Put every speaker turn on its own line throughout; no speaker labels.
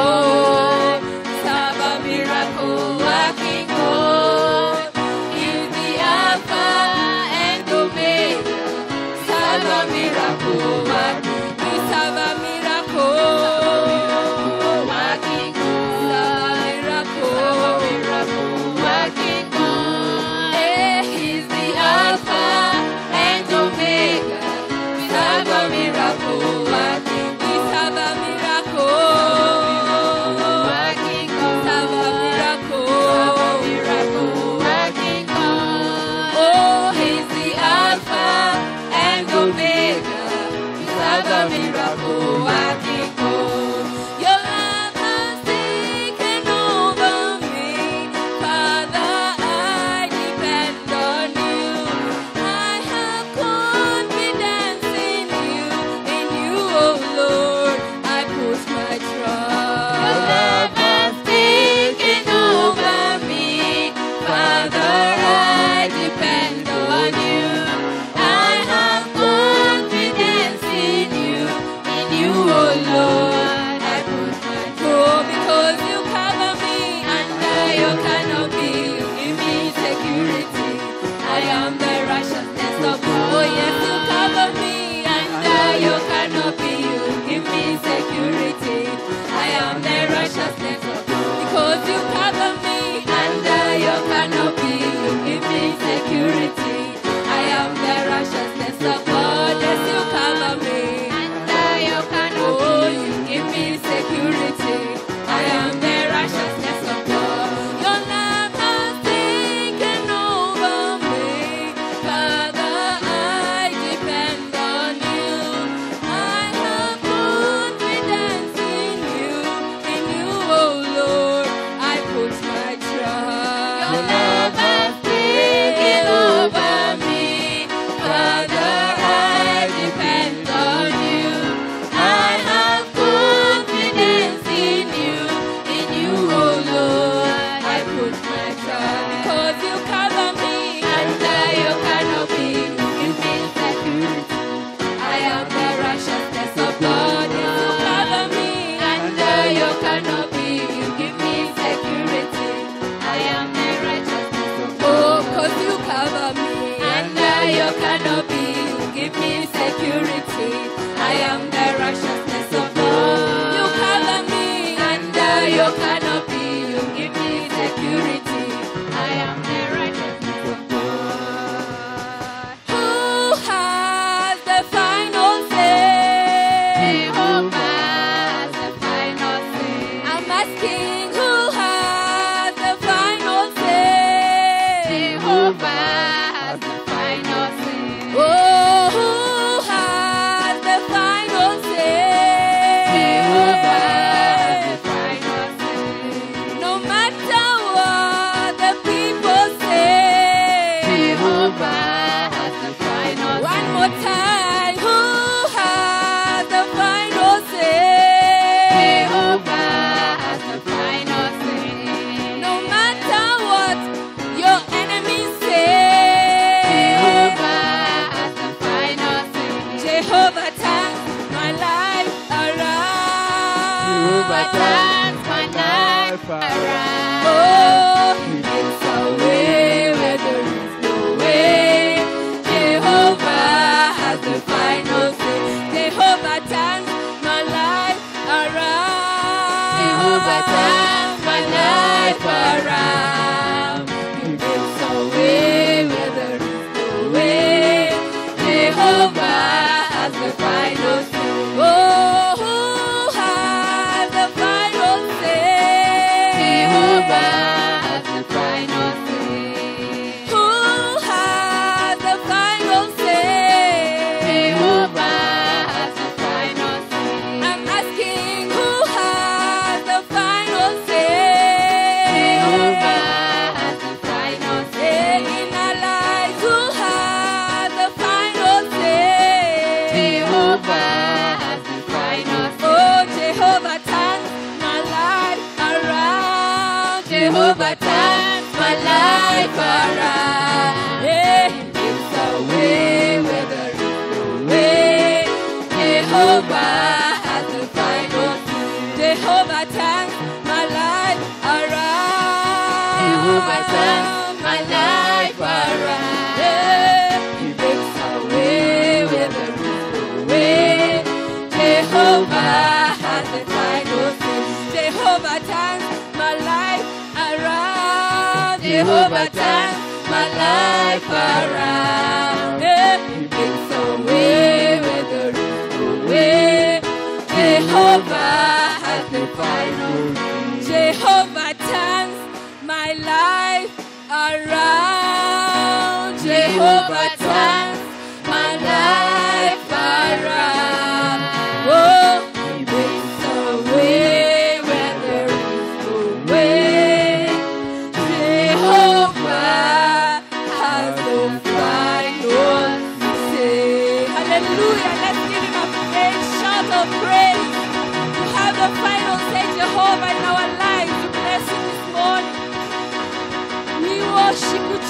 working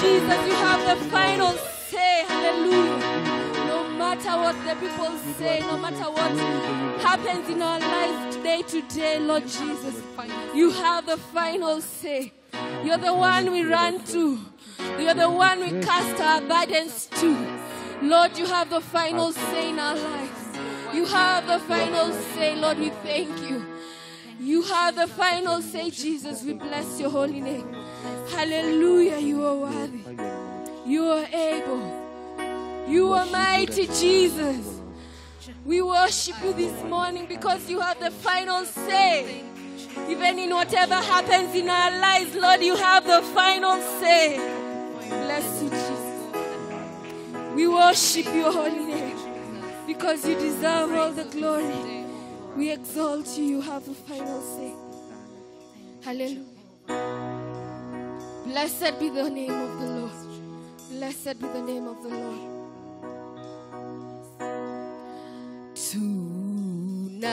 Jesus, you have the final say. Hallelujah. No matter what the people say, no matter what happens in our lives day to day, Lord Jesus, you have the final say. You're the one we run to. You're the one we cast our burdens to. Lord, you have the final say in our lives. You have the final say, Lord. We thank you. You have the final say, Jesus. We bless your holy name. Hallelujah. You are worthy. You are able. You are mighty, Jesus. We worship you this morning because you have the final say. Even in whatever happens in our lives, Lord, you have the final say. Bless you, Jesus. We worship your holy name because you deserve all the glory. We exalt you. You have the final say. Hallelujah. Blessed be the name of the Lord. Blessed be the name of the Lord. Tuna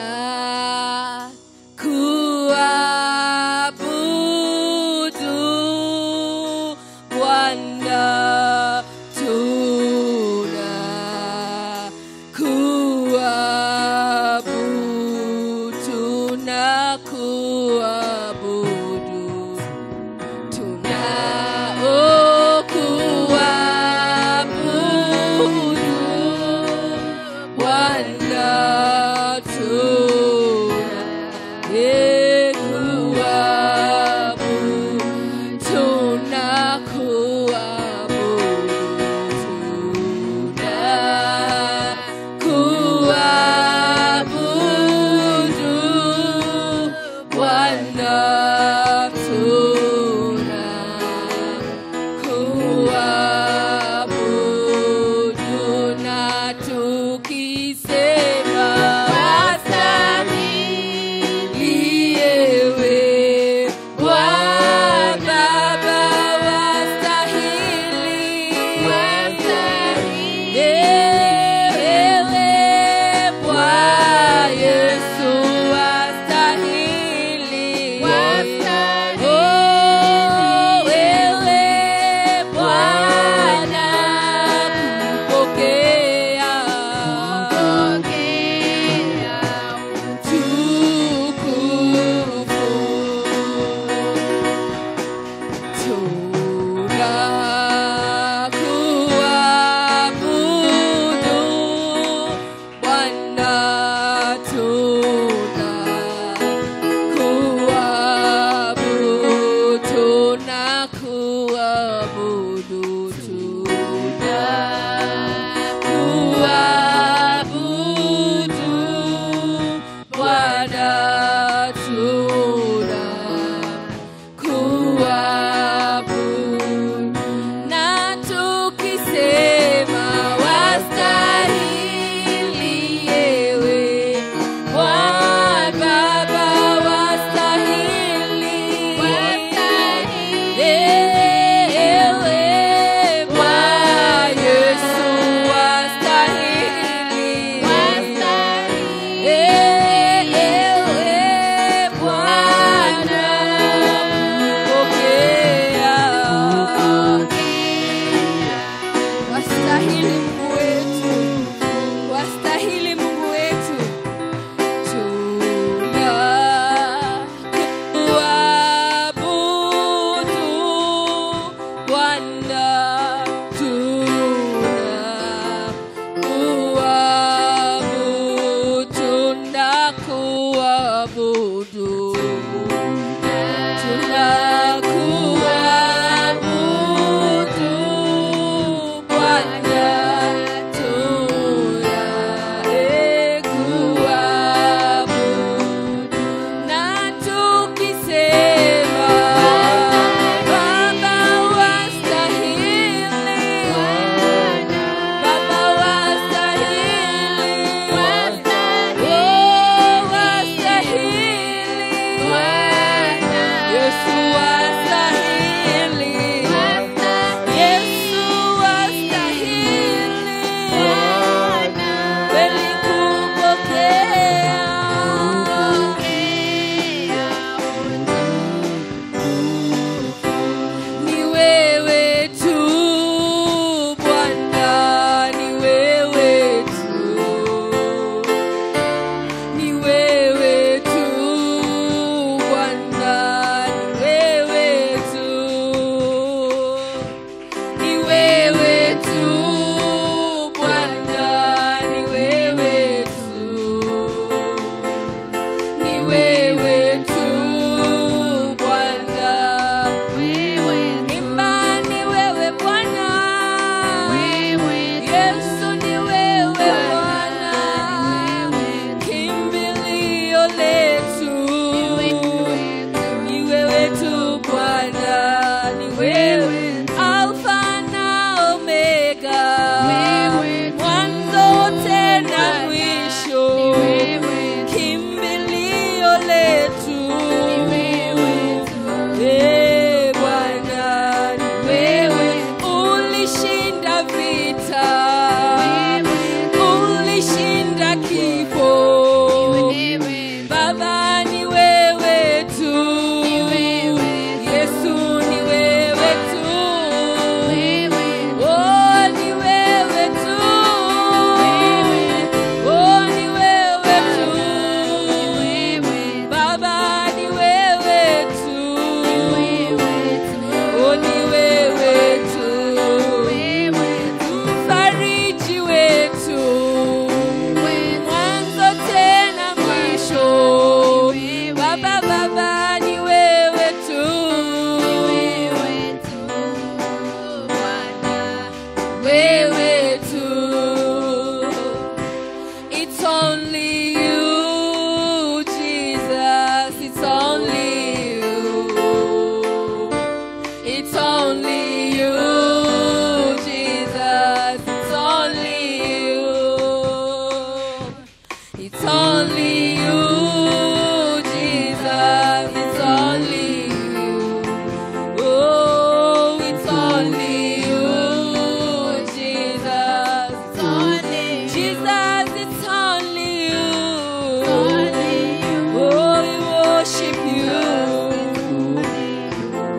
worship you.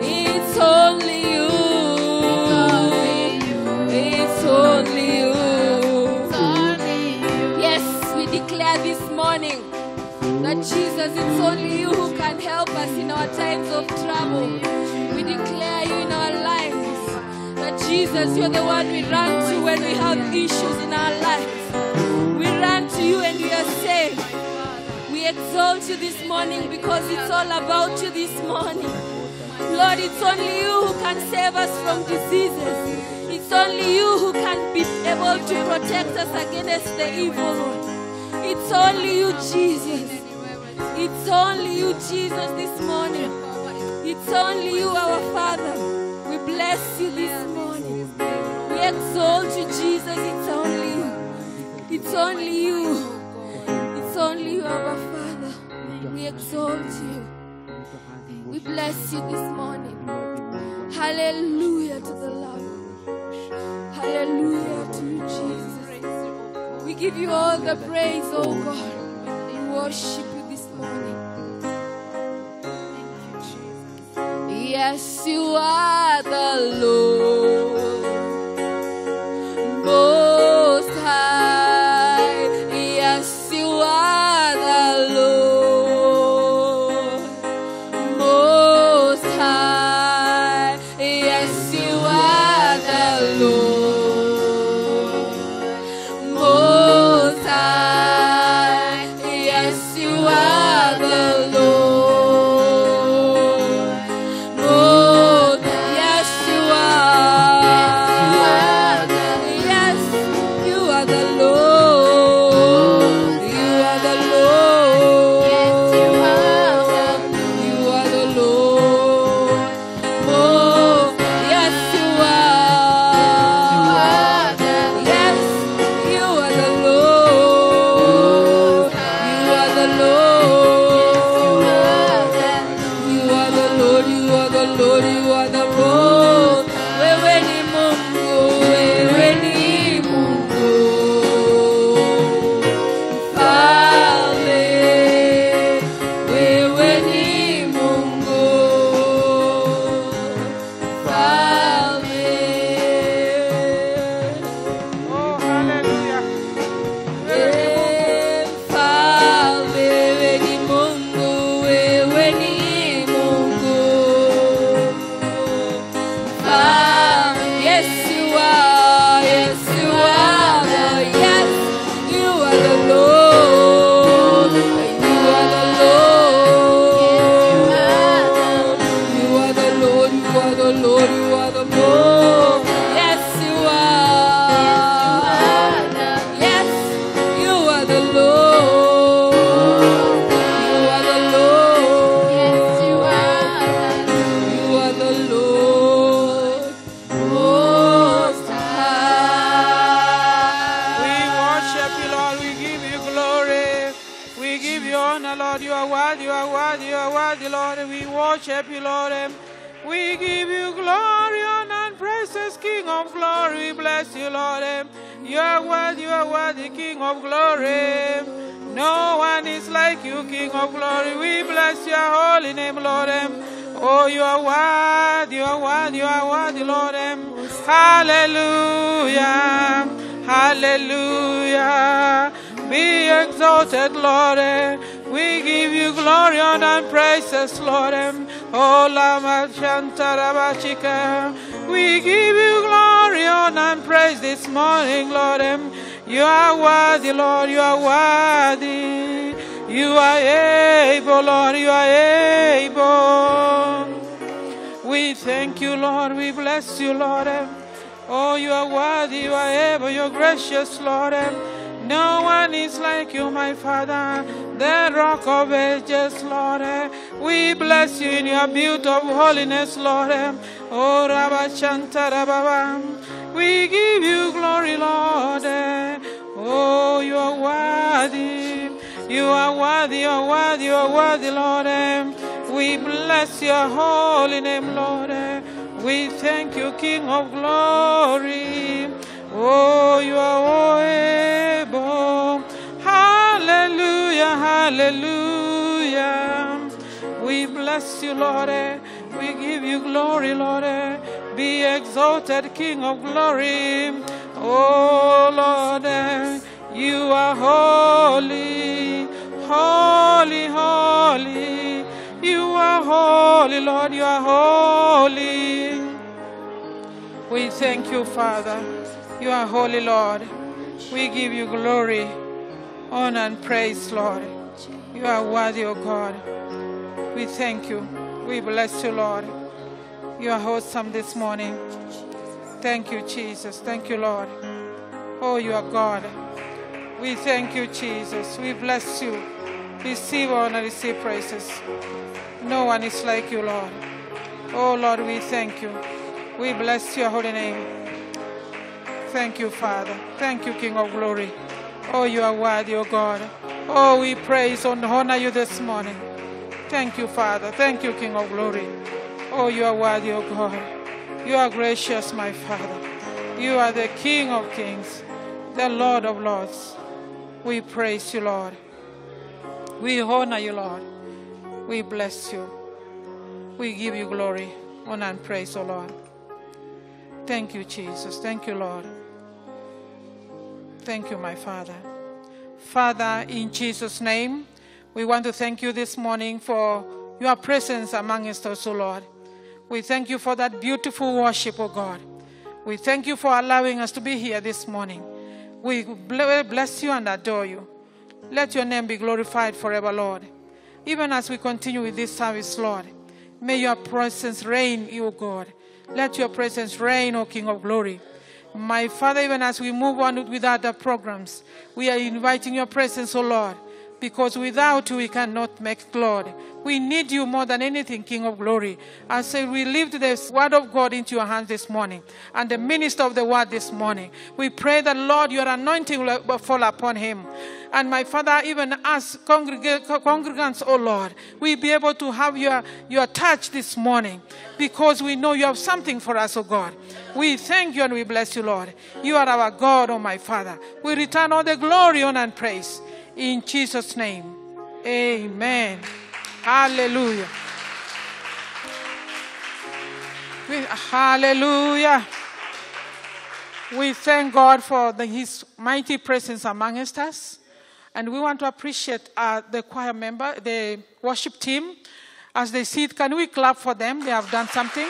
It's only you. It's only you. Yes, we declare this morning that Jesus, it's only you who can help us in our times of trouble. We declare you in our lives that Jesus, you're the one we run to when we have issues in our lives. We run to you and we are saved. Exalt you this morning because it's all about you this morning. Lord, it's only you who can save us from diseases. It's only you who can be able to protect us against the evil one. It's only you, Jesus. It's only you, Jesus, this morning. It's only you, our Father. We bless you this morning. We exalt you, Jesus. It's only you. It's only you. It's only you, our Father. We exalt you. We bless you this morning. Hallelujah to the Lord. Hallelujah to you, Jesus. We give you all the praise, oh God. We worship you this morning. Yes, you are the Lord,
Hallelujah. Be exalted, Lord. We give you glory and praises, Lord. Oh, Lama Shantarabachika. We give you glory and praise this morning, Lord. You are worthy, Lord. You are worthy. You are able, Lord. You are able. We thank you, Lord. We bless you, Lord. Oh, you are worthy, you are able, you're gracious, Lord. No one is like you, my Father, the rock of ages, Lord. We bless you in your beauty of holiness, Lord. Oh, Rabba Shantara Baba. We give you glory, Lord. Oh, you are worthy. You are worthy, you are worthy, you are worthy, Lord. We bless your holy name, Lord. We thank you, King of glory. Oh, you are able. Hallelujah, hallelujah. We bless you, Lord. We give you glory, Lord. Be exalted, King of glory. Oh, Lord, you are holy, holy, holy. You are holy, Lord. You are holy. We thank you, Father. You are holy, Lord. We give you glory, honor, and praise, Lord. You are worthy, O God. We thank you. We bless you, Lord. You are awesome this morning. Thank you, Jesus. Thank you, Lord. Oh, you are God. We thank you, Jesus. We bless you. Receive honor, receive praises. No one is like you, Lord. Oh, Lord, we thank you. We bless your holy name. Thank you, Father. Thank you, King of glory. Oh, you are worthy, oh God. Oh, we praise and honor you this morning. Thank you, Father. Thank you, King of glory. Oh, you are worthy, oh God. You are gracious, my Father. You are the King of kings, the Lord of lords. We praise you, Lord. We honor you, Lord. We bless you. We give you glory, honor, and praise, oh Lord. Thank you, Jesus. Thank you, Lord. Thank you, my Father. Father, in Jesus' name, we want to thank you this morning for your presence among us, O Lord. We thank you for that beautiful worship, O God. We thank you for allowing us to be here this morning. We bless you and adore you. Let your name be glorified forever, Lord. Even as we continue with this service, Lord, may your presence reign, O God. Let your presence reign, O King of glory. My Father, even as we move on with other programs, we are inviting your presence, O Lord, because without you we cannot make glory. We need you more than anything, King of glory. I say we lift the word of God into your hands this morning and the minister of the word this morning. We pray that, Lord, your anointing will fall upon him. And my Father, even congreg- congregants, oh Lord, we be able to have your, your touch this morning because we know you have something for us, oh God. We thank you and we bless you, Lord. You are our God, oh my Father. We return all the glory, honor, and praise. In Jesus' name, amen. Hallelujah. We, hallelujah. We thank God for the, His mighty presence amongst us. And we want to appreciate uh, the choir member, the worship team. As they sit, can we clap for them? They have done something.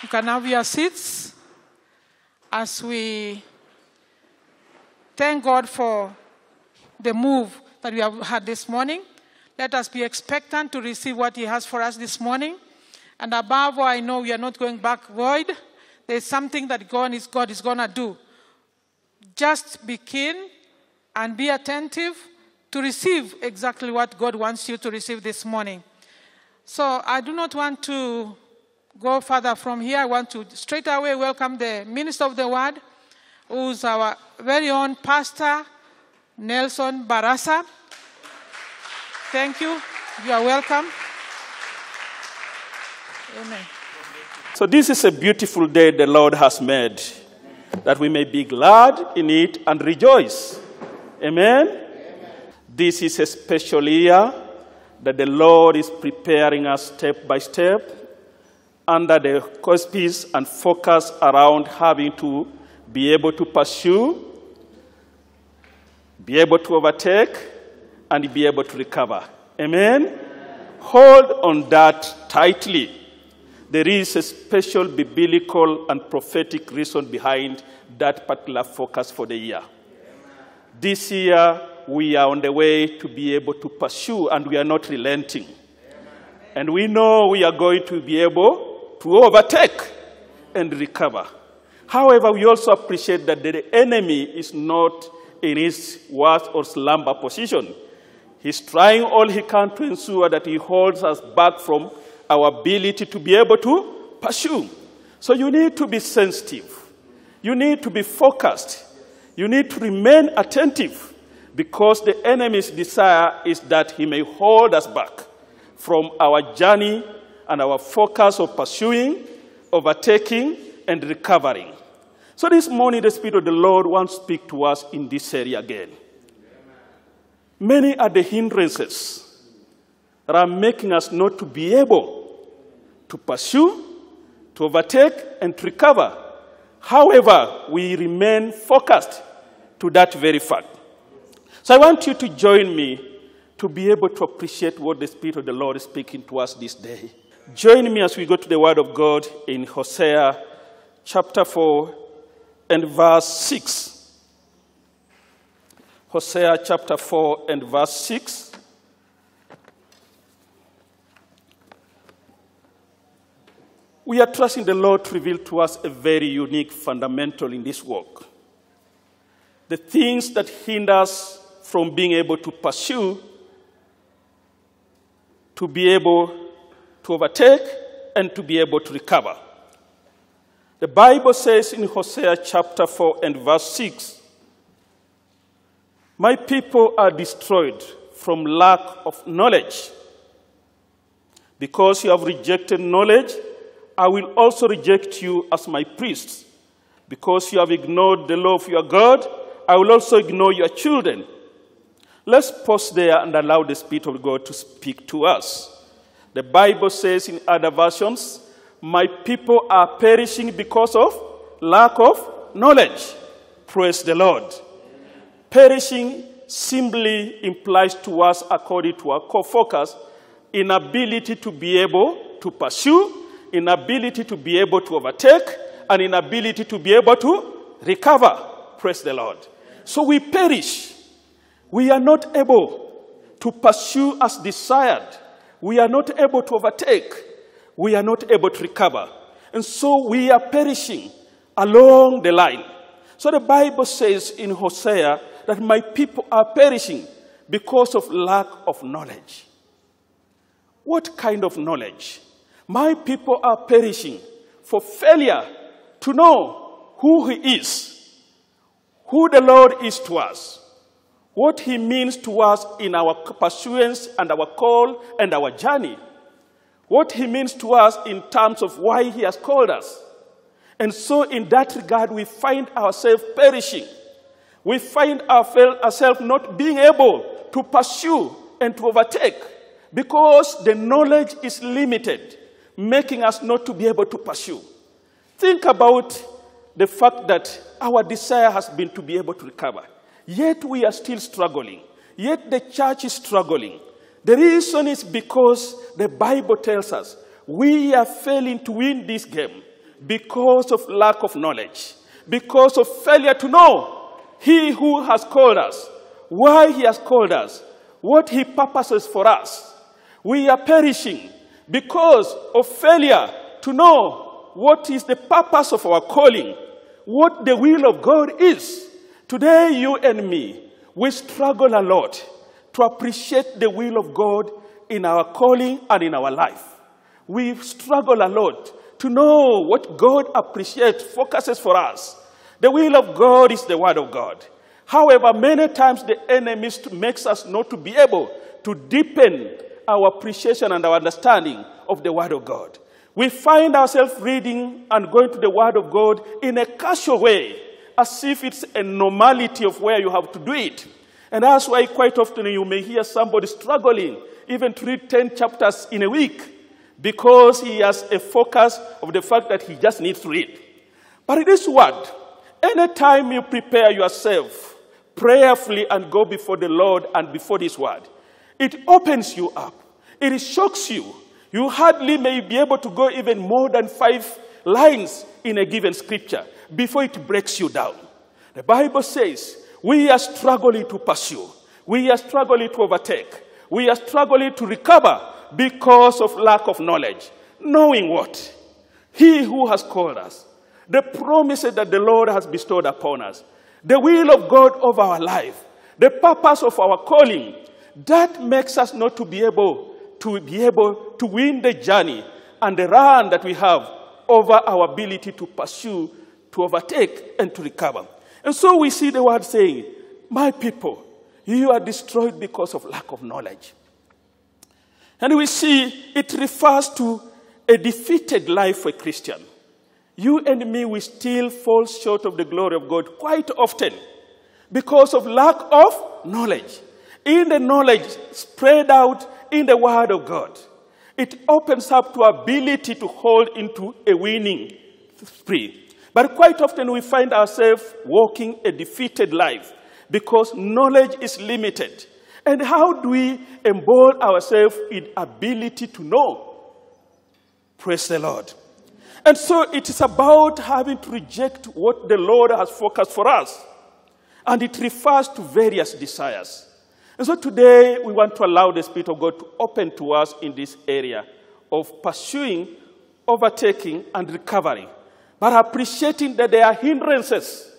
You can have your seats as we thank God for the move that we have had this morning. Let us be expectant to receive what He has for us this morning. And above all, I know we are not going back void. There's something that God is, God is going to do. Just be keen and be attentive to receive exactly what God wants you to receive this morning. So I do not want to go further from here. I want to straight away welcome the minister of the word, who's our very own pastor, Nelson Barasa. Thank you. You are welcome. Amen.
So, this is a beautiful day the Lord has made, that we may be glad in it and rejoice. Amen? This is a special year that the Lord is preparing us step by step under the auspice and focus around having to be able to pursue, be able to overtake, and be able to recover. Amen? Hold on that tightly. There is a special biblical and prophetic reason behind that particular focus for the year. This year, we are on the way to be able to pursue, and we are not relenting. And we know we are going to be able to overtake and recover. However, we also appreciate that the enemy is not in his worst or slumber position. He's trying all he can to ensure that he holds us back from our ability to be able to pursue. So you need to be sensitive. You need to be focused. You need to remain attentive because the enemy's desire is that he may hold us back from our journey and our focus of pursuing, overtaking, and recovering. So this morning, the Spirit of the Lord wants to speak to us in this area again. Many are the hindrances that are making us not to be able to pursue, to overtake, and to recover. However, we remain focused to that very fact. So I want you to join me to be able to appreciate what the Spirit of the Lord is speaking to us this day. Join me as we go to the Word of God in Hosea chapter 4 and verse 6. Hosea chapter 4 and verse 6. We are trusting the Lord to reveal to us a very unique fundamental in this work. The things that hinder us from being able to pursue, to be able to overtake, and to be able to recover. The Bible says in Hosea chapter 4 and verse 6 My people are destroyed from lack of knowledge. Because you have rejected knowledge, I will also reject you as my priests. Because you have ignored the law of your God, I will also ignore your children. Let's pause there and allow the Spirit of God to speak to us. The Bible says in other versions, My people are perishing because of lack of knowledge. Praise the Lord. Perishing simply implies to us, according to our core focus, inability to be able to pursue, inability to be able to overtake, and inability to be able to recover. Praise the Lord. So we perish. We are not able to pursue as desired. We are not able to overtake. We are not able to recover. And so we are perishing along the line. So the Bible says in Hosea that my people are perishing because of lack of knowledge. What kind of knowledge? My people are perishing for failure to know who He is, who the Lord is to us, what He means to us in our pursuance and our call and our journey, what He means to us in terms of why He has called us. And so, in that regard, we find ourselves perishing. We find ourselves not being able to pursue and to overtake because the knowledge is limited, making us not to be able to pursue. Think about the fact that our desire has been to be able to recover, yet we are still struggling, yet the church is struggling. The reason is because the Bible tells us we are failing to win this game because of lack of knowledge, because of failure to know He who has called us, why He has called us, what He purposes for us. We are perishing because of failure to know what is the purpose of our calling, what the will of God is. Today, you and me, we struggle a lot to appreciate the will of God in our calling and in our life. We struggle a lot to know what God appreciates, focuses for us. The will of God is the word of God. However, many times the enemy makes us not to be able to deepen our appreciation and our understanding of the word of God. We find ourselves reading and going to the word of God in a casual way, as if it's a normality of where you have to do it. And that's why quite often you may hear somebody struggling even to read 10 chapters in a week because he has a focus of the fact that he just needs to read. But in this word, anytime you prepare yourself prayerfully and go before the Lord and before this word, it opens you up. It shocks you. You hardly may be able to go even more than five lines in a given scripture before it breaks you down. The Bible says we are struggling to pursue, we are struggling to overtake, we are struggling to recover because of lack of knowledge. Knowing what? He who has called us, the promises that the Lord has bestowed upon us, the will of God of our life, the purpose of our calling, that makes us not to be able to be able to win the journey and the run that we have over our ability to pursue, to overtake, and to recover. And so we see the word saying, My people, you are destroyed because of lack of knowledge. And we see it refers to a defeated life for a Christian. You and me, we still fall short of the glory of God quite often because of lack of knowledge. in the knowledge spread out in the Word of God, it opens up to ability to hold into a winning spree. But quite often we find ourselves walking a defeated life because knowledge is limited. And how do we embolden ourselves in ability to know? Praise the Lord. And so it is about having to reject what the Lord has focused for us. And it refers to various desires. And so today we want to allow the Spirit of God to open to us in this area of pursuing, overtaking, and recovering. But appreciating that there are hindrances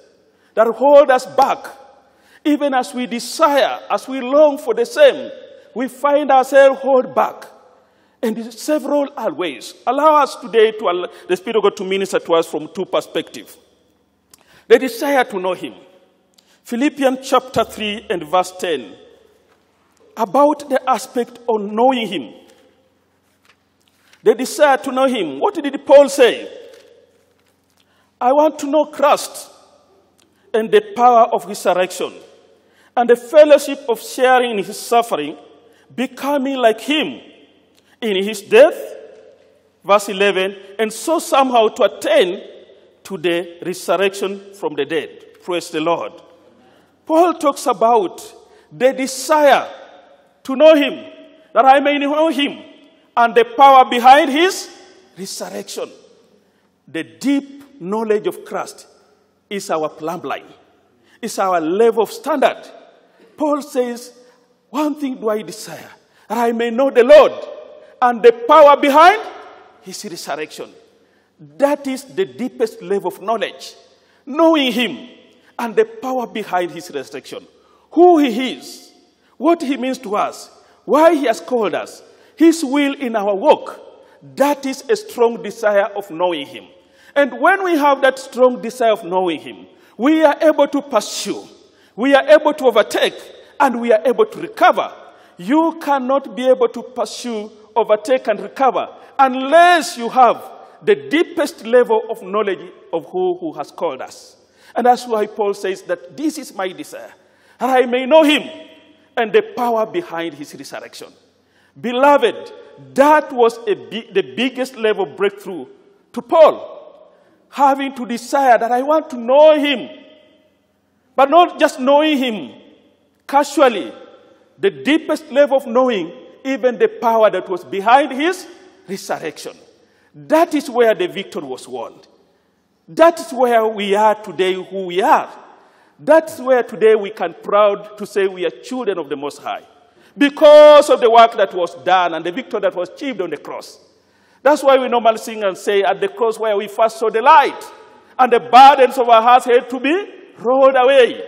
that hold us back. Even as we desire, as we long for the same, we find ourselves held back. And in several ways. Allow us today to allow the Spirit of God to minister to us from two perspectives. The desire to know Him. Philippians chapter 3 and verse 10. About the aspect of knowing Him. The desire to know Him. What did Paul say? I want to know Christ and the power of His resurrection and the fellowship of sharing in His suffering, becoming like Him in his death, verse 11, and so somehow to attain to the resurrection from the dead. Praise the Lord. Paul talks about the desire to know him, that I may know him, and the power behind his resurrection. The deep knowledge of Christ is our plumb line, is our level of standard. Paul says, One thing do I desire, that I may know the Lord and the power behind his resurrection. That is the deepest level of knowledge. Knowing him and the power behind his resurrection. Who he is, what he means to us, why he has called us, his will in our work. That is a strong desire of knowing him. And when we have that strong desire of knowing him, we are able to pursue, we are able to overtake, and we are able to recover. You cannot be able to pursue overtake and recover unless you have the deepest level of knowledge of who, who has called us. And that's why Paul says that this is my desire, that I may know him and the power behind his resurrection. Beloved, that was bi- the biggest level breakthrough to Paul. Having to desire that I want to know him, but not just knowing him casually, the deepest level of knowing even the power that was behind his resurrection. That is where the victory was won. That is where we are today, who we are. That's where today we can proud to say we are children of the Most High. Because of the work that was done and the victory that was achieved on the cross. That's why we normally sing and say, at the cross where we first saw the light, and the burdens of our hearts had to be rolled away.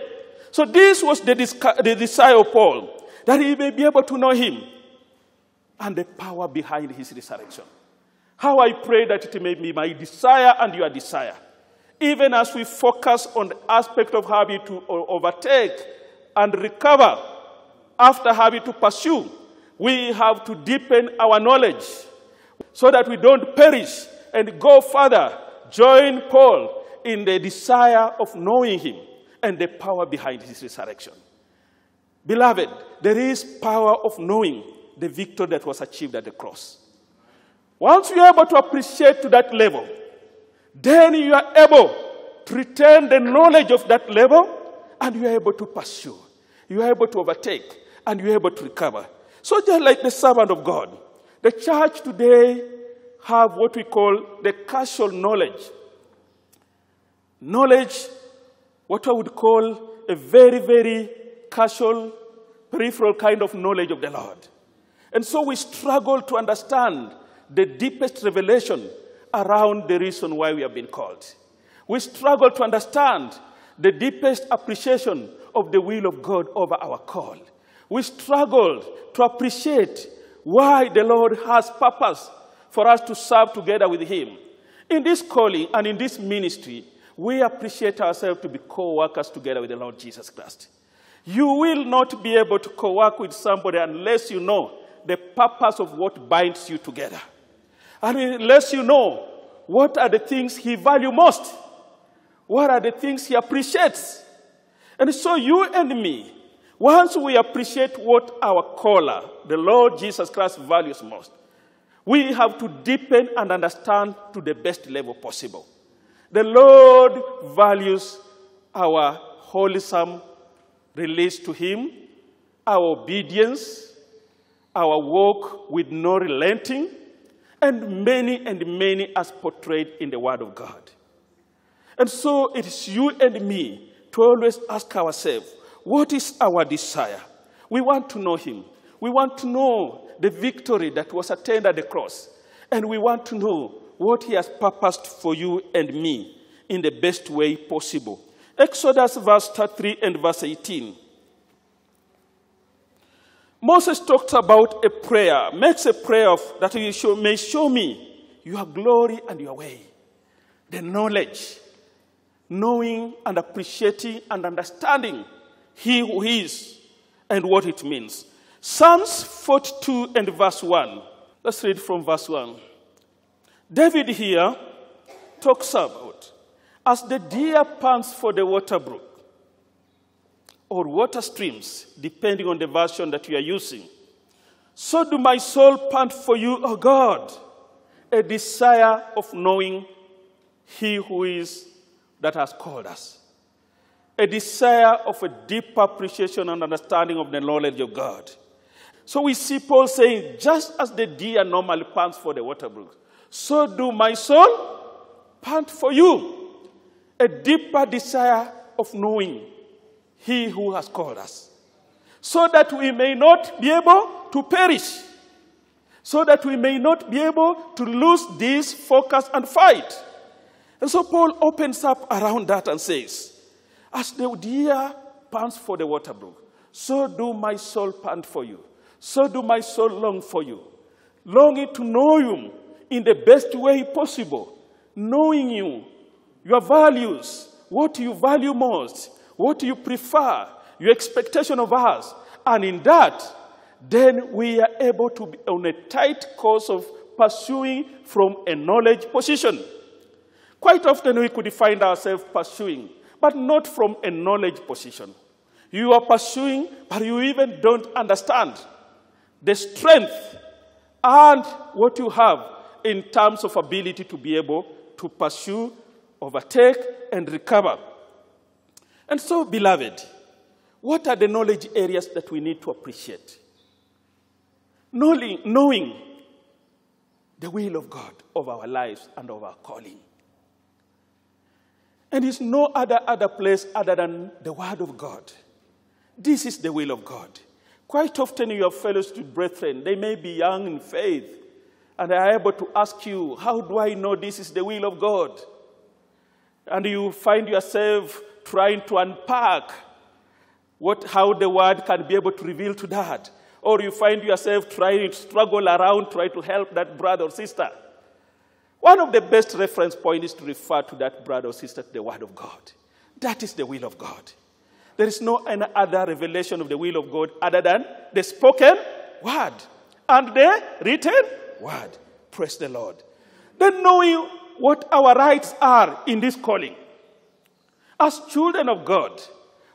So this was the, the desire of Paul, that he may be able to know him and the power behind his resurrection. How I pray that it may be my desire and your desire. Even as we focus on the aspect of having to overtake and recover after having to pursue, we have to deepen our knowledge so that we don't perish and go further. Join Paul in the desire of knowing him and the power behind his resurrection. Beloved, there is power of knowing the victory that was achieved at the cross. Once you are able to appreciate to that level, then you are able to retain the knowledge of that level and you are able to pursue. You are able to overtake and you are able to recover. So just like the servant of God, the church today have what we call the casual knowledge. Knowledge, what I would call a very, very casual, peripheral kind of knowledge of the Lord. And so we struggle to understand the deepest revelation around the reason why we have been called. We struggle to understand the deepest appreciation of the will of God over our call. We struggle to appreciate why the Lord has purpose for us to serve together with Him. In this calling and in this ministry, we appreciate ourselves to be co workers together with the Lord Jesus Christ. You will not be able to co work with somebody unless you know the purpose of what binds you together. And it lets you know what are the things he values most. What are the things he appreciates. And so you and me, Once we appreciate what our caller, the Lord Jesus Christ, values most, we have to deepen and understand to the best level possible. The Lord values our wholesome release to Him, our obedience, our walk with no relenting, and many and many as portrayed in the Word of God. And so it is you and me to always ask ourselves, what is our desire? We want to know Him. We want to know the victory that was attained at the cross. And we want to know what He has purposed for you and me in the best way possible. Exodus verse 33 and verse 18. Moses talks about a prayer, makes a prayer of, that you show, may show me your glory and your way, the knowledge, knowing and appreciating and understanding he who is and what it means. Psalms 42 and verse 1. Let's read from verse 1. David here talks about as the deer pants for the water brook or water streams, depending on the version that you are using. So do my soul pant for you, O God, a desire of knowing He who is that has called us. A desire of a deep appreciation and understanding of the knowledge of God. So we see Paul saying, just as the deer normally pants for the water brook, so do my soul pant for you. A deeper desire of knowing he who has called us, so that we may not be able to perish, so that we may not be able to lose this focus and fight. And so Paul opens up around that and says, As the deer pants for the water brook, so do my soul pant for you, so do my soul long for you, longing to know you in the best way possible, knowing you, your values, what you value most, what you prefer, your expectation of us. And in that, then we are able to be on a tight course of pursuing from a knowledge position. Quite often we could find ourselves pursuing, but not from a knowledge position. You are pursuing, but you even don't understand the strength and what you have in terms of ability to be able to pursue, overtake, and recover. And so, beloved, what are the knowledge areas that we need to appreciate? Knowing, knowing the will of God of our lives and of our calling. And it's no other other place other than the Word of God. This is the will of God. Quite often, your fellow to brethren, they may be young in faith, and they are able to ask you, How do I know this is the will of God? And you find yourself trying to unpack what, how the word can be able to reveal to that. Or you find yourself trying to struggle around, trying to help that brother or sister. One of the best reference points is to refer to that brother or sister to the Word of God. That is the will of God. There is no any other revelation of the will of God other than the spoken word and the written word. Praise the Lord. Then knowing what our rights are in this calling. As children of God,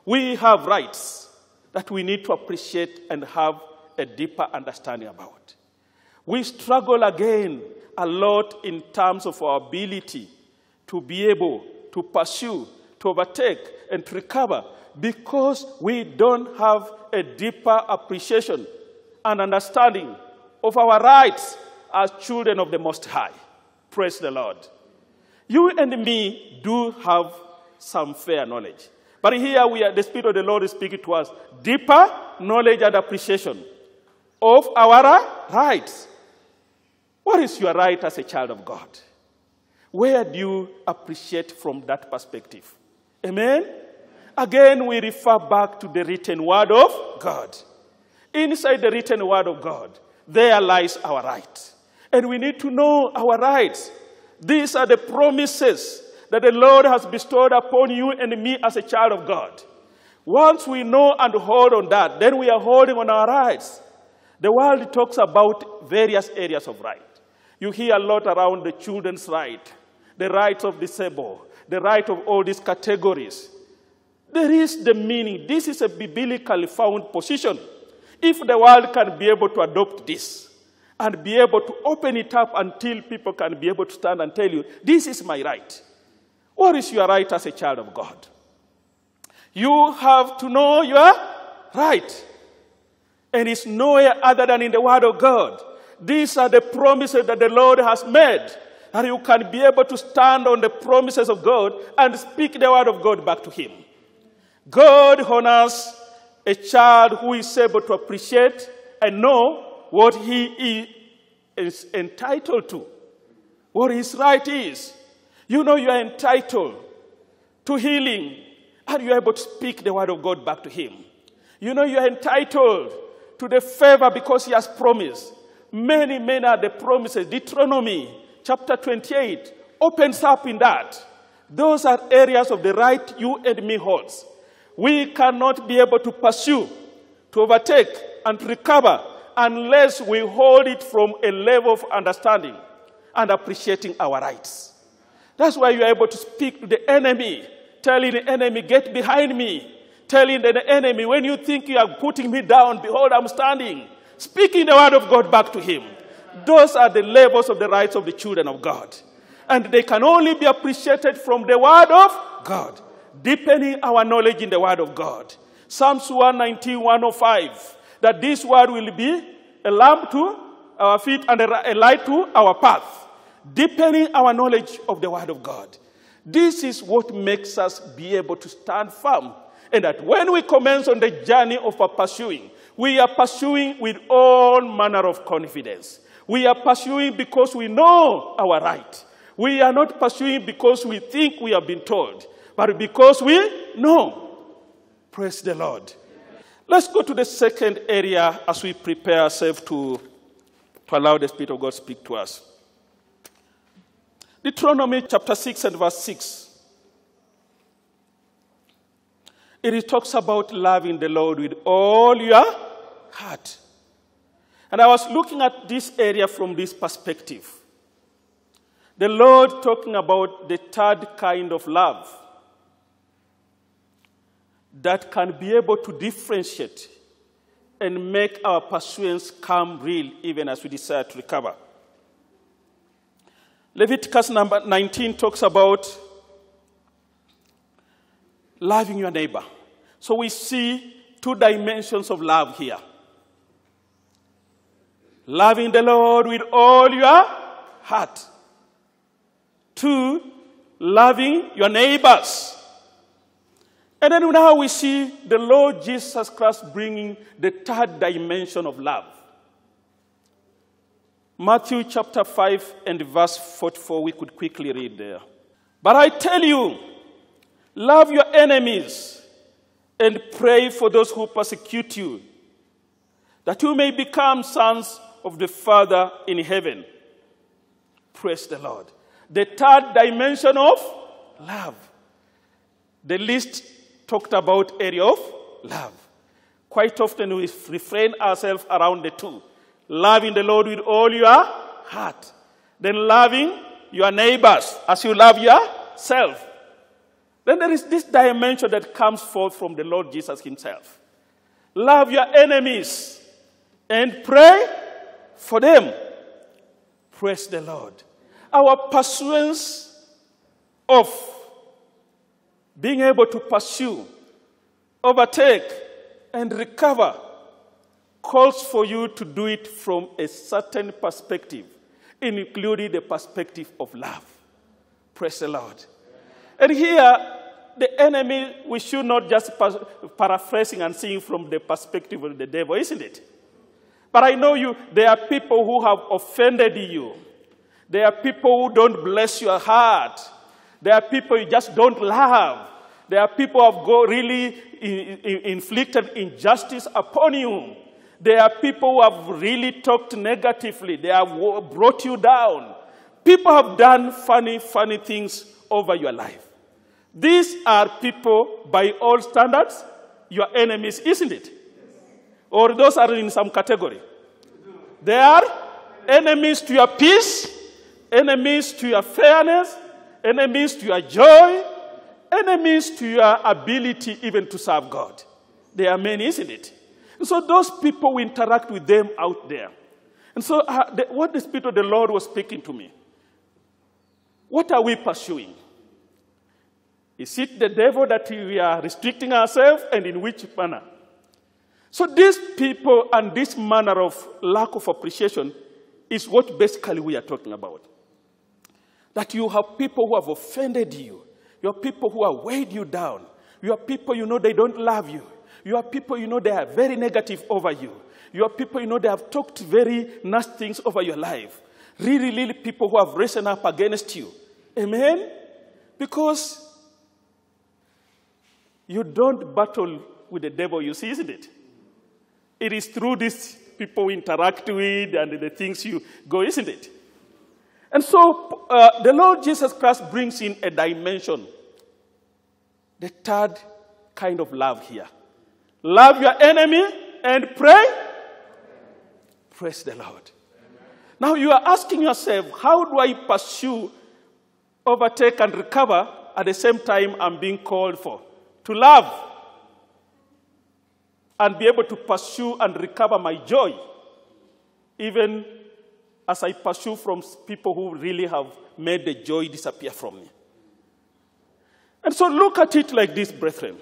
we have rights that we need to appreciate and have a deeper understanding about. We struggle again a lot in terms of our ability to be able to pursue, to overtake, and to recover because we don't have a deeper appreciation and understanding of our rights as children of the Most High. Praise the Lord. You and me do have some fair knowledge. But here we are, the Spirit of the Lord is speaking to us deeper knowledge and appreciation of our rights. What is your right as a child of God? Where do you appreciate from that perspective? Amen? Again, we refer back to the written word of God. Inside the written word of God, there lies our right. And we need to know our rights. These are the promises that the Lord has bestowed upon you and me as a child of God. Once we know and hold on that, then we are holding on our rights. The world talks about various areas of right. You hear a lot around the children's right, the rights of disabled, the right of all these categories. There is the meaning. This is a biblically found position. If the world can be able to adopt this and be able to open it up until people can be able to stand and tell you, this is my right. What is your right as a child of God? You have to know your right. And it's nowhere other than in the Word of God. These are the promises that the Lord has made. That you can be able to stand on the promises of God and speak the Word of God back to Him. God honors a child who is able to appreciate and know what he is entitled to, what his right is. You know you are entitled to healing, and you are able to speak the word of God back to him. You know you are entitled to the favor because he has promised. Many, many are the promises. Deuteronomy chapter 28 opens up in that. Those are areas of the right you and me holds. We cannot be able to pursue, to overtake, and to recover unless we hold it from a level of understanding and appreciating our rights. That's why you are able to speak to the enemy, telling the enemy, Get behind me. Telling the enemy, When you think you are putting me down, behold, I'm standing. Speaking the word of God back to him. Those are the levels of the rights of the children of God. And they can only be appreciated from the word of God deepening our knowledge in the Word of God. Psalms 119, 105, that this Word will be a lamp to our feet and a light to our path, deepening our knowledge of the Word of God. This is what makes us be able to stand firm. And that when we commence on the journey of our pursuing, we are pursuing with all manner of confidence. We are pursuing because we know our right. We are not pursuing because we think we have been told but because we know. Praise the Lord. Let's go to the second area as we prepare ourselves to, to allow the Spirit of God speak to us. Deuteronomy chapter 6 and verse 6. It talks about loving the Lord with all your heart. And I was looking at this area from this perspective. The Lord talking about the third kind of love that can be able to differentiate and make our pursuance come real even as we desire to recover. Leviticus number 19 talks about loving your neighbor. So we see two dimensions of love here loving the Lord with all your heart, two, loving your neighbors and then now we see the Lord Jesus Christ bringing the third dimension of love. Matthew chapter 5 and verse 44, we could quickly read there. But I tell you, love your enemies and pray for those who persecute you, that you may become sons of the Father in heaven. Praise the Lord. The third dimension of love. The least talked about area of love. Quite often we refrain ourselves around the two. Loving the Lord with all your heart. Then loving your neighbors as you love yourself. Then there is this dimension that comes forth from the Lord Jesus himself. Love your enemies and pray for them. Praise the Lord. Our pursuance of being able to pursue, overtake, and recover calls for you to do it from a certain perspective, including the perspective of love. Praise the Lord. And here, the enemy, we should not just paraphrasing and seeing from the perspective of the devil, isn't it? But I know you, there are people who have offended you. There are people who don't bless your heart. There are people you just don't love. There are people who have go really inflicted injustice upon you. There are people who have really talked negatively. They have brought you down. People have done funny, funny things over your life. These are people, by all standards, your enemies, isn't it? Or those are in some category. They are enemies to your peace, enemies to your fairness, enemies to your joy, enemies to your ability even to serve God. There are many, isn't it? And so those people, we interact with them out there. And so uh, the, what the Spirit of the Lord was speaking to me, what are we pursuing? Is it the devil that we are restricting ourselves and in which manner? So these people and this manner of lack of appreciation is what basically we are talking about. That you have people who have offended you. You have people who have weighed you down. You have people you know they don't love you. You have people you know they are very negative over you. You have people you know they have talked very nasty things over your life. Really, really people who have risen up against you. Amen? Because you don't battle with the devil, you see, isn't it? It is through these people we interact with and the things you go, isn't it? And so uh, the Lord Jesus Christ brings in a dimension, the third kind of love here. Love your enemy and pray. Praise the Lord. Now you are asking yourself, how do I pursue, overtake, and recover at the same time I'm being called for? To love and be able to pursue and recover my joy, even as I pursue from people who really have made the joy disappear from me. And so look at it like this, brethren.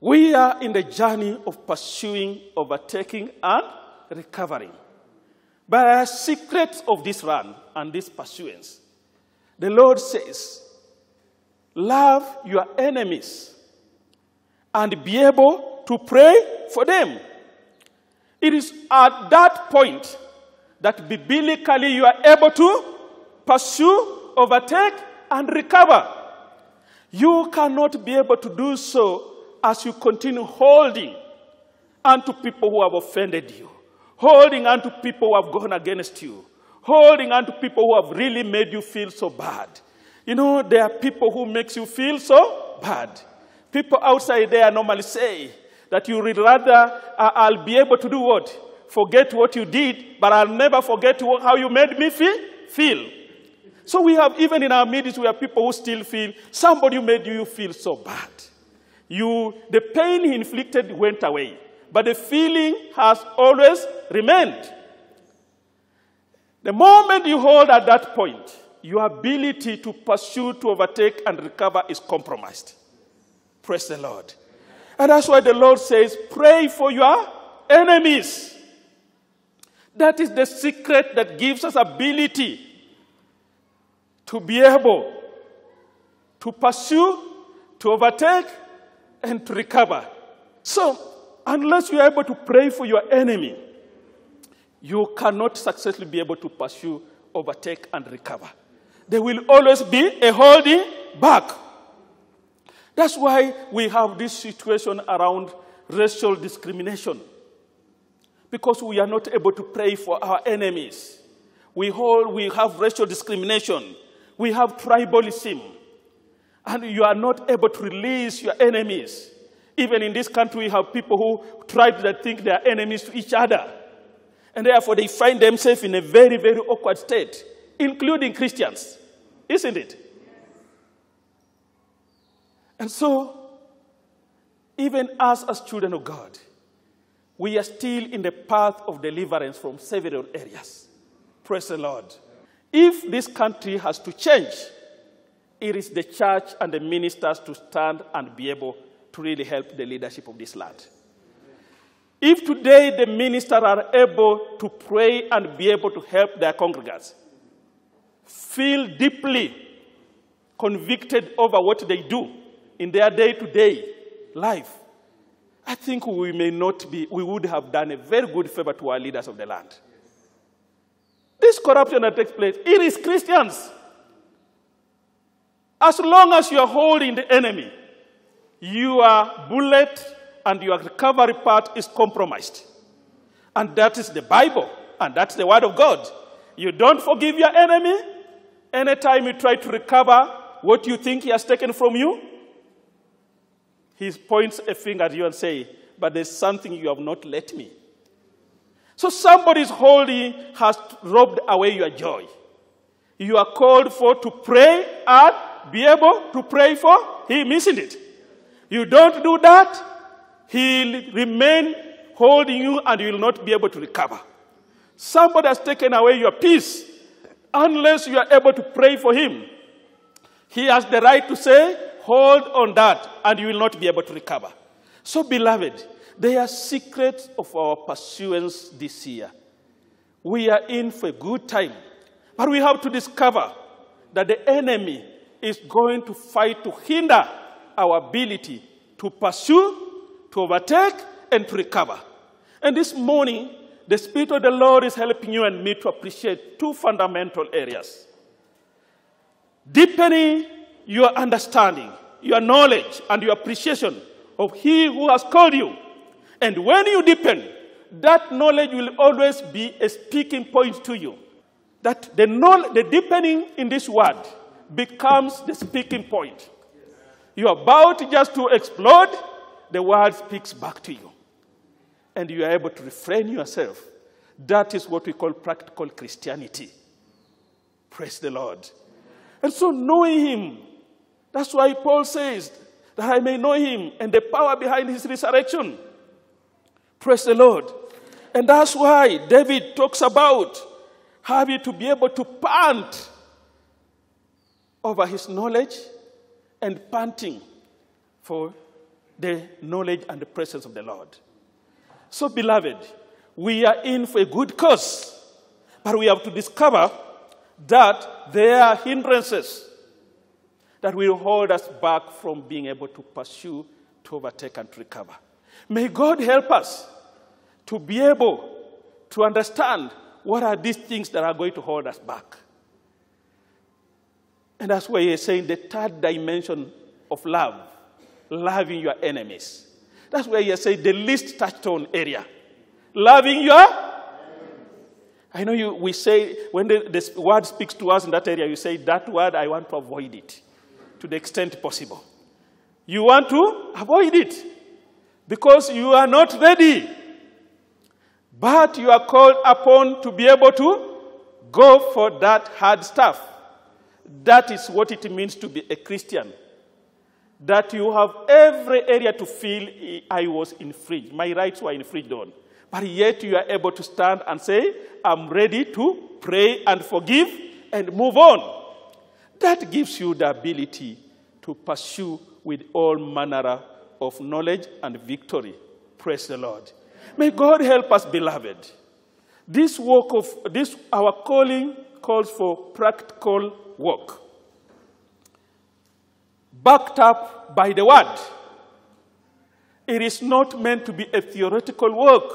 We are in the journey of pursuing, overtaking, and recovering. But there are secrets of this run and this pursuance. The Lord says, Love your enemies and be able to pray for them. It is at that point that biblically you are able to pursue, overtake, and recover. You cannot be able to do so as you continue holding unto people who have offended you, holding unto people who have gone against you, holding unto people who have really made you feel so bad. You know, there are people who makes you feel so bad. People outside there normally say that you would rather, uh, I'll be able to do what? Forget what you did, but I'll never forget what, how you made me feel. feel. So we have, even in our midst, we have people who still feel somebody made you feel so bad. You, the pain he inflicted went away, but the feeling has always remained. The moment you hold at that point, your ability to pursue, to overtake, and recover is compromised. Praise the Lord. And that's why the Lord says, pray for your enemies. That is the secret that gives us ability to be able to pursue, to overtake, and to recover. So, unless you are able to pray for your enemy, you cannot successfully be able to pursue, overtake, and recover. There will always be a holding back. That's why we have this situation around racial discrimination. Because we are not able to pray for our enemies. We, hold, we have racial discrimination. We have tribalism. And you are not able to release your enemies. Even in this country, we have people who tribes that think they are enemies to each other. And therefore, they find themselves in a very, very awkward state, including Christians. Isn't it? And so, even us as children of God, we are still in the path of deliverance from several areas. Praise the Lord. If this country has to change, it is the church and the ministers to stand and be able to really help the leadership of this land. If today the ministers are able to pray and be able to help their congregants, feel deeply convicted over what they do in their day to day life, I think we may not be, we would have done a very good favor to our leaders of the land. This corruption that takes place, it is Christians. As long as you are holding the enemy, your bullet and your recovery part is compromised. And that is the Bible, and that's the Word of God. You don't forgive your enemy. Anytime you try to recover what you think he has taken from you, he points a finger at you and say, but there's something you have not let me. So somebody's holding has robbed away your joy. You are called for to pray and be able to pray for him, isn't it? You don't do that, he'll remain holding you and you will not be able to recover. Somebody has taken away your peace unless you are able to pray for him. He has the right to say, Hold on that, and you will not be able to recover. So, beloved, there are secrets of our pursuance this year. We are in for a good time, but we have to discover that the enemy is going to fight to hinder our ability to pursue, to overtake, and to recover. And this morning, the Spirit of the Lord is helping you and me to appreciate two fundamental areas deepening your understanding, your knowledge, and your appreciation of He who has called you. And when you deepen, that knowledge will always be a speaking point to you. That the, the deepening in this word becomes the speaking point. You are about just to explode, the word speaks back to you. And you are able to refrain yourself. That is what we call practical Christianity. Praise the Lord. And so, knowing Him, that's why Paul says, that I may know Him and the power behind His resurrection. Praise the Lord. And that's why David talks about having to be able to pant over his knowledge and panting for the knowledge and the presence of the Lord. So, beloved, we are in for a good cause, but we have to discover that there are hindrances that will hold us back from being able to pursue, to overtake, and to recover. May God help us to be able to understand what are these things that are going to hold us back. And that's why he's saying the third dimension of love, loving your enemies. That's where you say the least touched on area. Loving your I know you we say when the, the word speaks to us in that area, you say that word I want to avoid it to the extent possible. You want to avoid it because you are not ready. But you are called upon to be able to go for that hard stuff. That is what it means to be a Christian. That you have every area to feel I was infringed, my rights were infringed on. But yet you are able to stand and say, I'm ready to pray and forgive and move on. That gives you the ability to pursue with all manner of knowledge and victory. Praise the Lord. May God help us, beloved. This work of this our calling calls for practical work. Backed up by the word. It is not meant to be a theoretical work.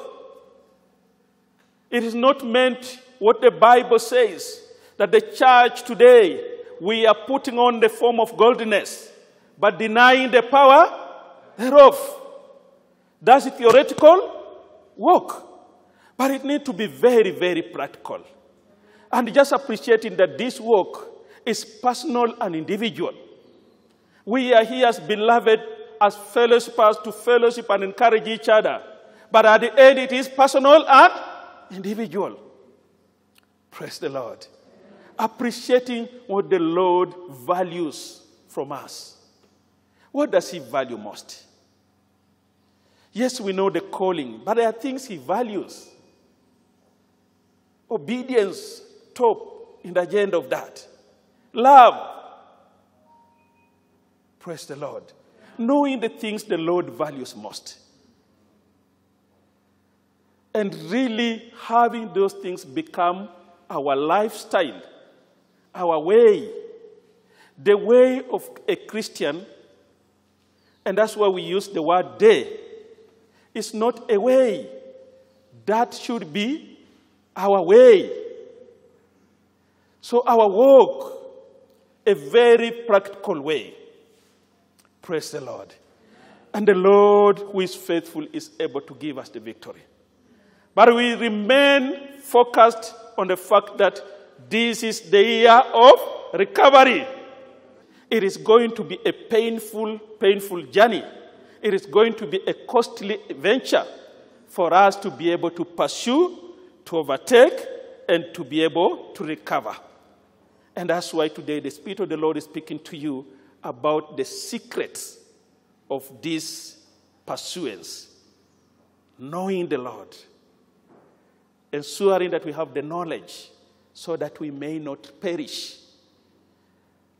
It is not meant what the Bible says that the church today we are putting on the form of godliness, but denying the power thereof. That's theoretical work. But it needs to be very, very practical. And just appreciating that this work is personal and individual. We are here as beloved, as fellowshippers to fellowship and encourage each other. But at the end, it is personal and individual. Praise the Lord appreciating what the Lord values from us. What does He value most? Yes, we know the calling, but there are things He values. Obedience, top in the agenda of that. Love. Praise the Lord. Knowing the things the Lord values most. And really having those things become our lifestyle our way, the way of a Christian, and that's why we use the word day, is not a way. That should be our way. So our walk, a very practical way. Praise the Lord. And the Lord, who is faithful, is able to give us the victory. But we remain focused on the fact that this is the year of recovery. It is going to be a painful, painful journey. It is going to be a costly venture for us to be able to pursue, to overtake, and to be able to recover. And that's why today the Spirit of the Lord is speaking to you about the secrets of this pursuance. Knowing the Lord, ensuring that we have the knowledge so that we may not perish,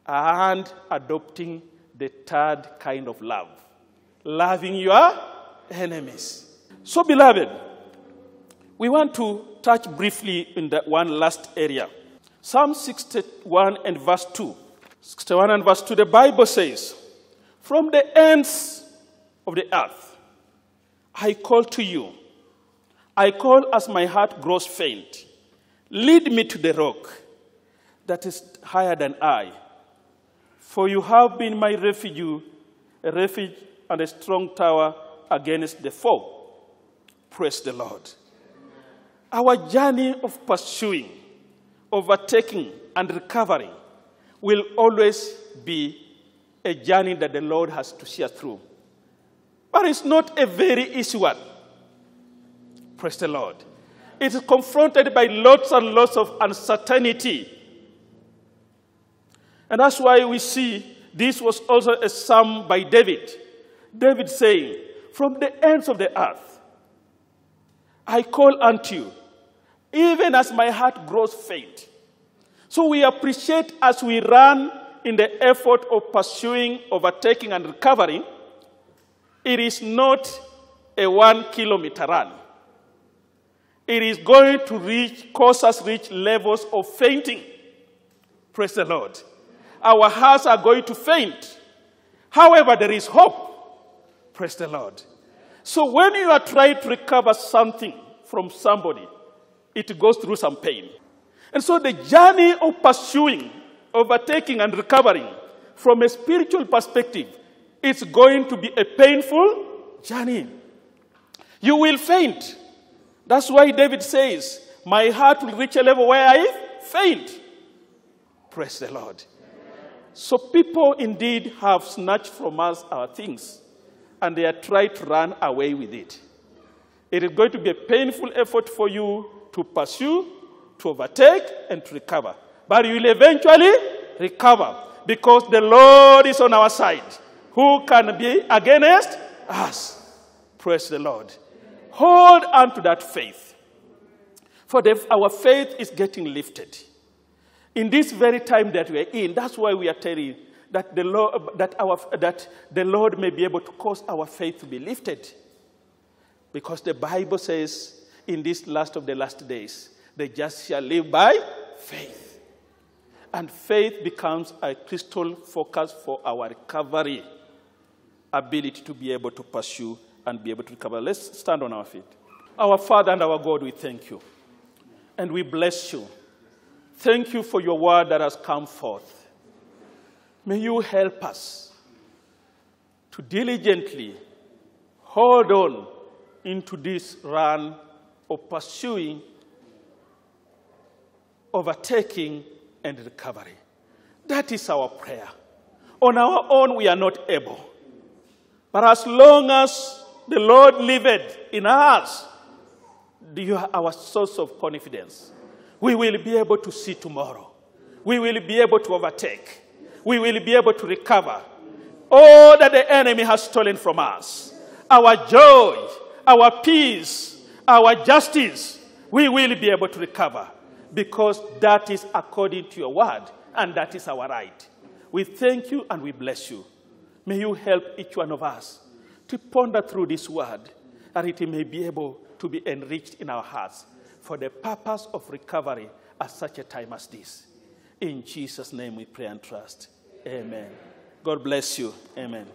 and adopting the third kind of love loving your enemies. So, beloved, we want to touch briefly in that one last area. Psalm 61 and verse 2. 61 and verse 2, the Bible says, From the ends of the earth, I call to you. I call as my heart grows faint. Lead me to the rock that is higher than I. For you have been my refuge, a refuge and a strong tower against the foe. Praise the Lord. Our journey of pursuing, overtaking, and recovering will always be a journey that the Lord has to see us through. But it's not a very easy one. Praise the Lord. It is confronted by lots and lots of uncertainty. And that's why we see this was also a psalm by David. David saying, From the ends of the earth, I call unto you, even as my heart grows faint. So we appreciate as we run in the effort of pursuing, overtaking, and recovering, it is not a one kilometer run. It is going to reach, cause us reach levels of fainting. Praise the Lord. Our hearts are going to faint. However, there is hope. Praise the Lord. So when you are trying to recover something from somebody, it goes through some pain. And so the journey of pursuing, overtaking, and recovering from a spiritual perspective, it's going to be a painful journey. You will faint. That's why David says, My heart will reach a level where I faint. Praise the Lord. So people indeed have snatched from us our things, and they are trying to run away with it. It is going to be a painful effort for you to pursue, to overtake, and to recover. But you will eventually recover because the Lord is on our side. Who can be against us? Praise the Lord. Hold on to that faith. For the, our faith is getting lifted. In this very time that we are in, that's why we are telling that the Lord, that our, that the Lord may be able to cause our faith to be lifted. Because the Bible says, in this last of the last days, the just shall live by faith. And faith becomes a crystal focus for our recovery ability to be able to pursue and be able to recover. Let's stand on our feet. Our Father and our God, we thank you. And we bless you. Thank you for your word that has come forth. May you help us to diligently hold on into this run of pursuing, overtaking, and recovery. That is our prayer. On our own, we are not able. But as long as the Lord liveth in us, you are our source of confidence. We will be able to see tomorrow. We will be able to overtake. We will be able to recover all that the enemy has stolen from us. Our joy, our peace, our justice, we will be able to recover because that is according to your word and that is our right. We thank you and we bless you. May you help each one of us to ponder through this word that it may be able to be enriched in our hearts for the purpose of recovery at such a time as this. In Jesus' name we pray and trust. Amen. God bless you. Amen.